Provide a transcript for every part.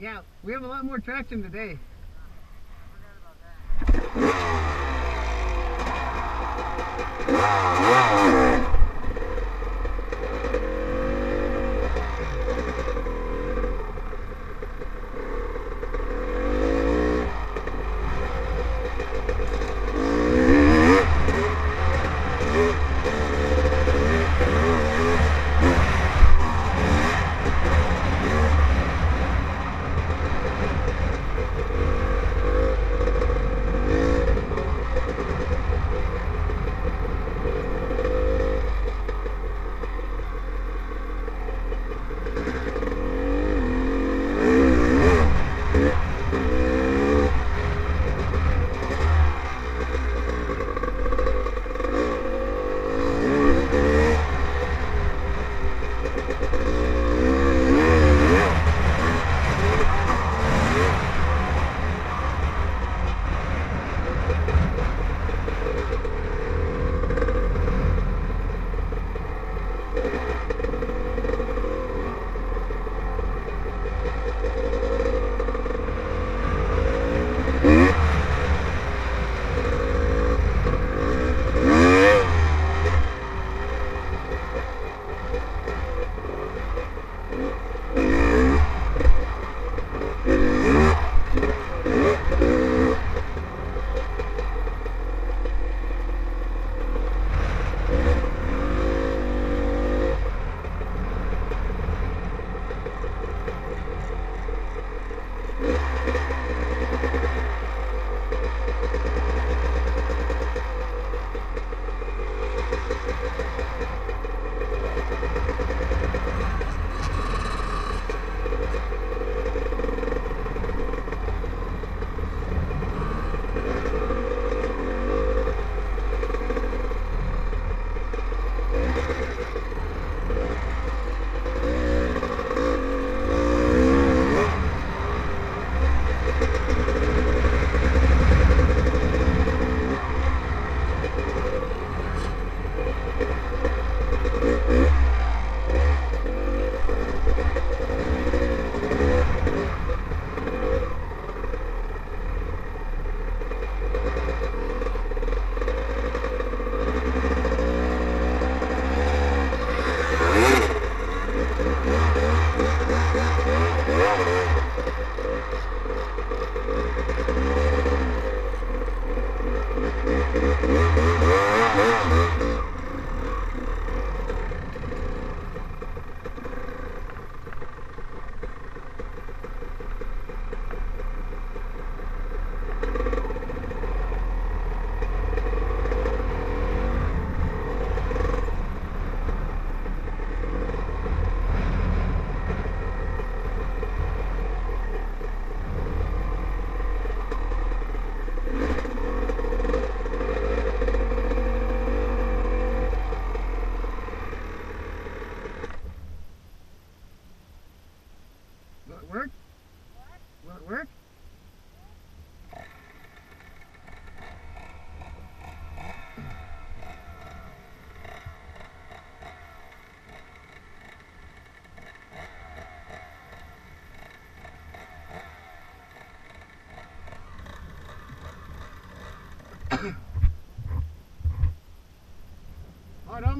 Yeah, we have a lot more traction today.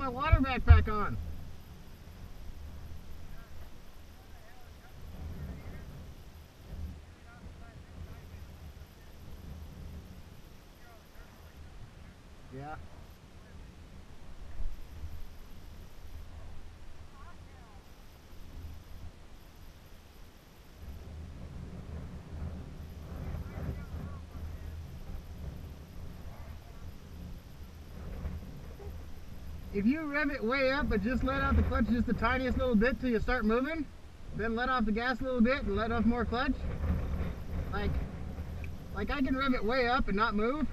my water backpack on. Yeah. If you rev it way up but just let out the clutch just the tiniest little bit till you start moving, then let off the gas a little bit and let off more clutch, like, like I can rev it way up and not move,